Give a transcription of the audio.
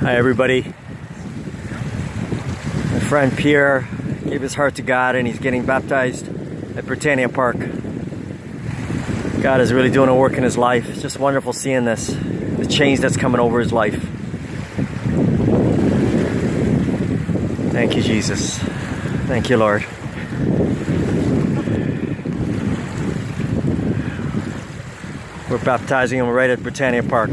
Hi, everybody. My friend Pierre gave his heart to God and he's getting baptized at Britannia Park. God is really doing a work in his life. It's just wonderful seeing this, the change that's coming over his life. Thank you, Jesus. Thank you, Lord. We're baptizing him right at Britannia Park.